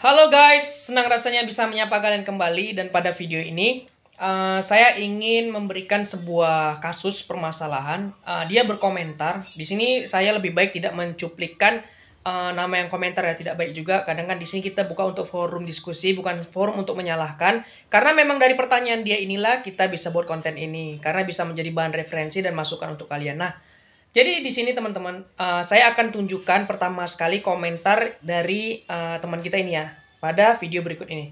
Halo guys, senang rasanya bisa menyapa kalian kembali dan pada video ini uh, saya ingin memberikan sebuah kasus permasalahan. Uh, dia berkomentar. Di sini saya lebih baik tidak mencuplikan uh, nama yang komentar ya tidak baik juga. Kadang kan di sini kita buka untuk forum diskusi, bukan forum untuk menyalahkan. Karena memang dari pertanyaan dia inilah kita bisa buat konten ini karena bisa menjadi bahan referensi dan masukan untuk kalian. Nah, jadi di sini teman-teman, uh, saya akan tunjukkan pertama sekali komentar dari uh, teman kita ini ya pada video berikut ini.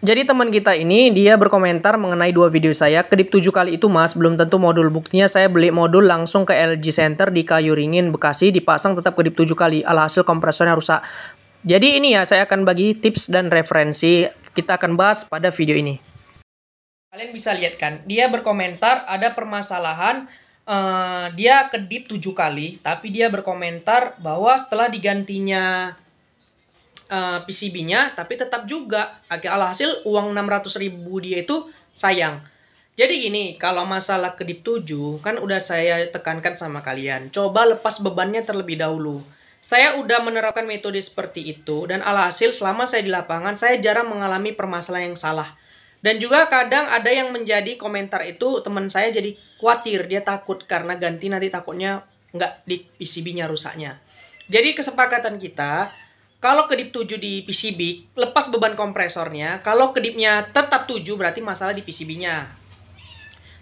Jadi teman kita ini dia berkomentar mengenai dua video saya. Kedip 7 kali itu mas, belum tentu modul. Buktinya saya beli modul langsung ke LG Center di Kayu Ringin, Bekasi. Dipasang tetap kedip 7 kali. Alhasil kompresornya rusak. Jadi ini ya, saya akan bagi tips dan referensi. Kita akan bahas pada video ini. Kalian bisa lihat kan, dia berkomentar ada permasalahan uh, dia kedip tujuh kali, tapi dia berkomentar bahwa setelah digantinya uh, eh, PCB-nya, tapi tetap juga alhasil uang 600 ribu dia itu sayang. Jadi gini, kalau masalah kedip 7, kan udah saya tekankan sama kalian. Coba lepas bebannya terlebih dahulu. Saya udah menerapkan metode seperti itu, dan alhasil selama saya di lapangan, saya jarang mengalami permasalahan yang salah. Dan juga kadang ada yang menjadi komentar itu, teman saya jadi khawatir dia takut karena ganti nanti takutnya nggak di PCB-nya rusaknya. Jadi kesepakatan kita kalau kedip 7 di PCB lepas beban kompresornya, kalau kedipnya tetap 7 berarti masalah di PCB-nya.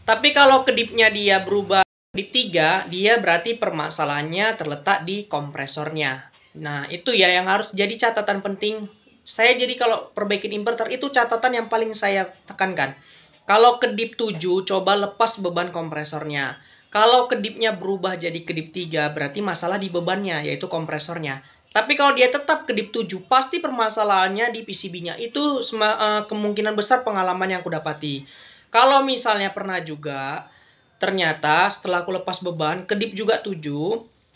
Tapi kalau kedipnya dia berubah kedip 3, dia berarti permasalahannya terletak di kompresornya. Nah, itu ya yang harus jadi catatan penting. Saya jadi kalau perbaikin inverter itu catatan yang paling saya tekankan. Kalau kedip 7, coba lepas beban kompresornya. Kalau kedipnya berubah jadi kedip 3, berarti masalah di bebannya, yaitu kompresornya. Tapi kalau dia tetap kedip 7, pasti permasalahannya di PCB-nya. Itu uh, kemungkinan besar pengalaman yang aku dapati. Kalau misalnya pernah juga, ternyata setelah aku lepas beban, kedip juga 7,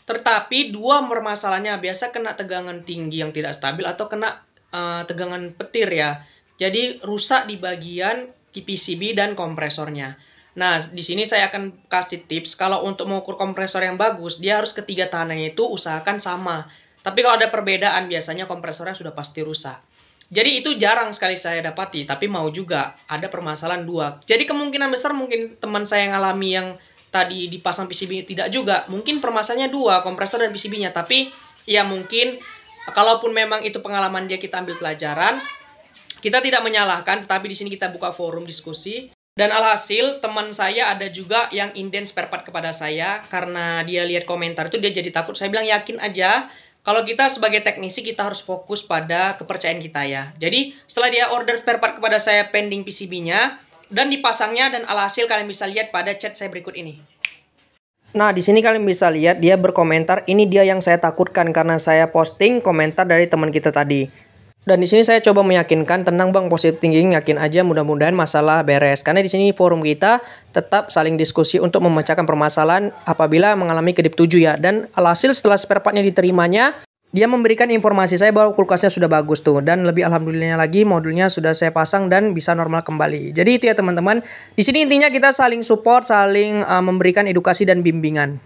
tetapi dua permasalahannya biasa kena tegangan tinggi yang tidak stabil atau kena uh, tegangan petir ya. Jadi rusak di bagian PCB dan kompresornya. Nah, di sini saya akan kasih tips kalau untuk mengukur kompresor yang bagus, dia harus ketiga tahanannya itu usahakan sama. Tapi kalau ada perbedaan, biasanya kompresornya sudah pasti rusak. Jadi itu jarang sekali saya dapati, tapi mau juga ada permasalahan dua. Jadi kemungkinan besar mungkin teman saya yang alami yang tadi dipasang PCB tidak juga. Mungkin permasalahannya dua, kompresor dan PCB-nya. Tapi ya mungkin kalaupun memang itu pengalaman dia kita ambil pelajaran, kita tidak menyalahkan, tetapi di sini kita buka forum diskusi. Dan alhasil teman saya ada juga yang inden spare part kepada saya karena dia lihat komentar itu dia jadi takut. Saya bilang yakin aja kalau kita sebagai teknisi kita harus fokus pada kepercayaan kita ya. Jadi setelah dia order spare part kepada saya pending PCB-nya dan dipasangnya dan alhasil kalian bisa lihat pada chat saya berikut ini. Nah, di sini kalian bisa lihat dia berkomentar, ini dia yang saya takutkan karena saya posting komentar dari teman kita tadi. Dan di sini saya coba meyakinkan, tenang bang, positif tinggi, yakin aja mudah-mudahan masalah beres. Karena di sini forum kita tetap saling diskusi untuk memecahkan permasalahan apabila mengalami kedip 7 ya. Dan alhasil setelah spare partnya diterimanya, dia memberikan informasi saya bahwa kulkasnya sudah bagus tuh. Dan lebih alhamdulillahnya lagi modulnya sudah saya pasang dan bisa normal kembali. Jadi itu ya teman-teman. Di sini intinya kita saling support, saling uh, memberikan edukasi dan bimbingan.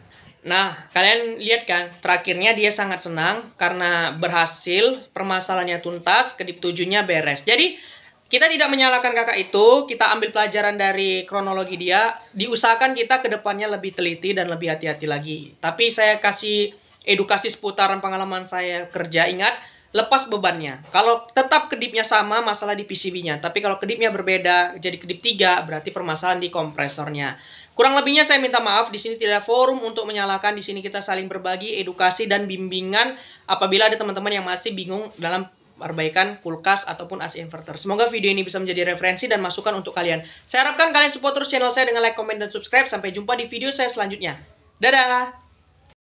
Nah, kalian lihat kan, terakhirnya dia sangat senang karena berhasil, permasalahannya tuntas, kedip tujuhnya beres. Jadi, kita tidak menyalahkan kakak itu, kita ambil pelajaran dari kronologi dia, diusahakan kita ke depannya lebih teliti dan lebih hati-hati lagi. Tapi saya kasih edukasi seputaran pengalaman saya kerja, ingat, lepas bebannya. Kalau tetap kedipnya sama, masalah di PCB-nya. Tapi kalau kedipnya berbeda, jadi kedip 3, berarti permasalahan di kompresornya. Kurang lebihnya saya minta maaf di sini tidak forum untuk menyalahkan. Di sini kita saling berbagi edukasi dan bimbingan apabila ada teman-teman yang masih bingung dalam perbaikan kulkas ataupun AC inverter. Semoga video ini bisa menjadi referensi dan masukan untuk kalian. Saya harapkan kalian support terus channel saya dengan like, comment, dan subscribe. Sampai jumpa di video saya selanjutnya. Dadah!